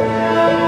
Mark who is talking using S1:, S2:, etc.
S1: Amen.